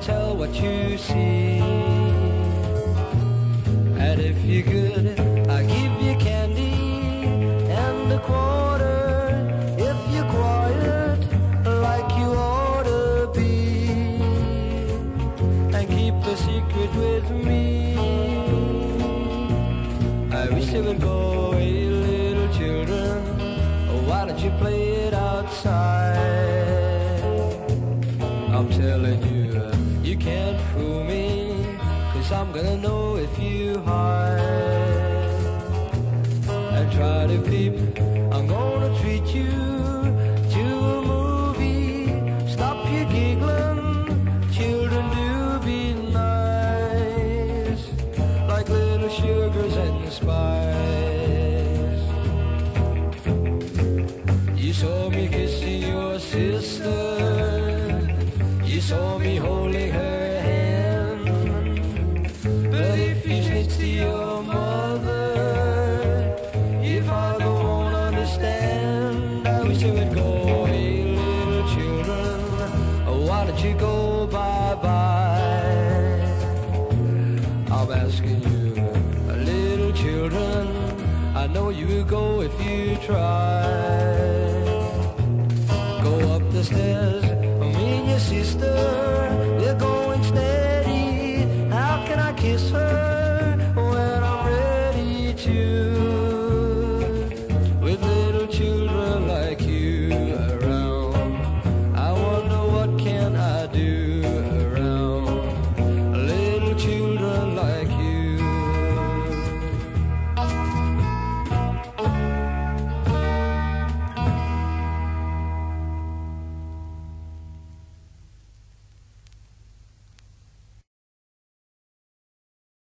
tell what you see. And if you could, I give you candy and a quarter. If you're quiet, like you ought to be, and keep the secret with me. I wish it would go away, little children. Why don't you play it outside? I'm telling you cause I'm gonna know if you hide. And try to peep, I'm gonna treat you to a movie. Stop your giggling, children do be nice, like little sugars and spice. You saw me kissing your sister. You saw me holding go if you try. Go up the stairs